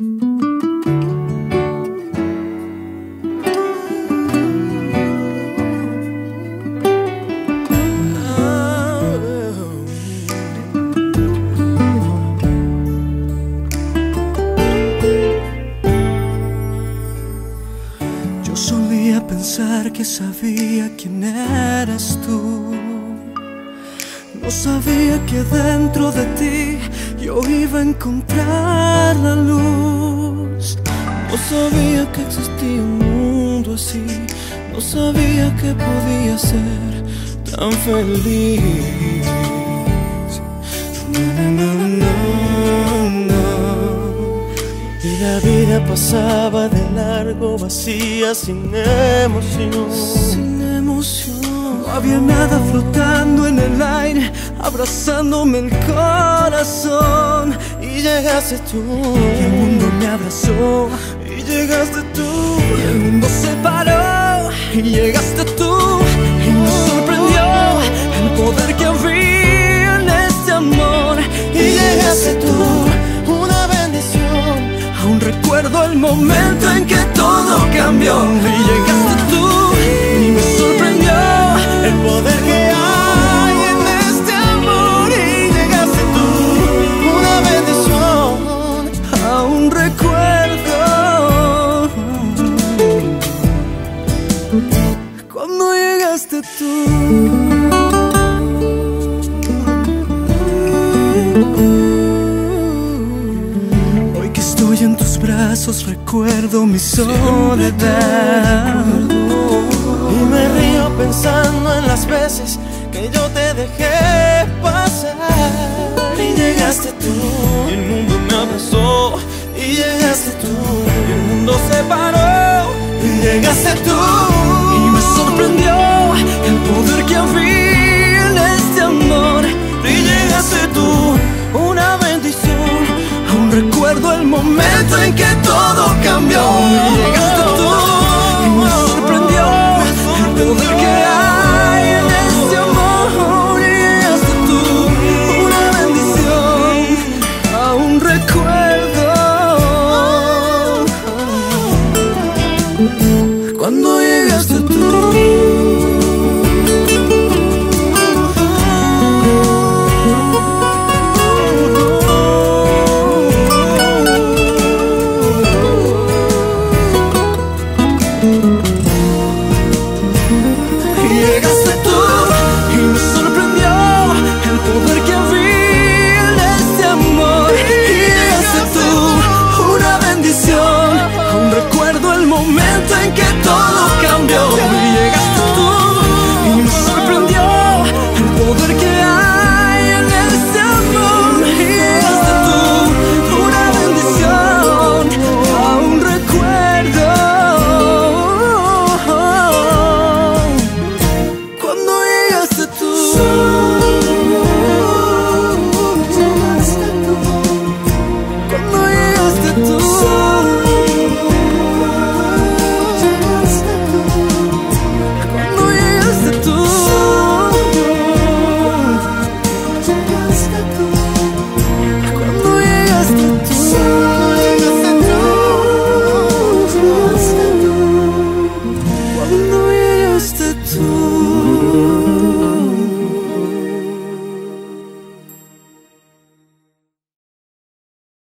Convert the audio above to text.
Yo solía pensar que sabía quién eras tú. No sabía que dentro de ti yo iba a encontrar sabía que existía un mundo así. No sabía que podía ser tan feliz. No, no, no, no. Y la vida pasaba de largo, vacía, sin emoción. Sin emoción. No había nada flotando en el aire, abrazándome el corazón. Y llegaste tú. Y el mundo me abrazó. Llegaste tú. Y el mundo se paró. Y llegaste tú. Y me sorprendió el poder que había en este amor. Y llegaste tú. Una bendición. Aún recuerdo el momento en que todo cambió. Hoy que estoy en tus brazos recuerdo mi soledad. Y me río pensando en las veces que yo te dejé pasar. Y llegaste tú. Y el mundo me abrazó. Y llegaste recuerdo el momento en que todo cambió. Llegaste tú. Y me sorprendió el poder que.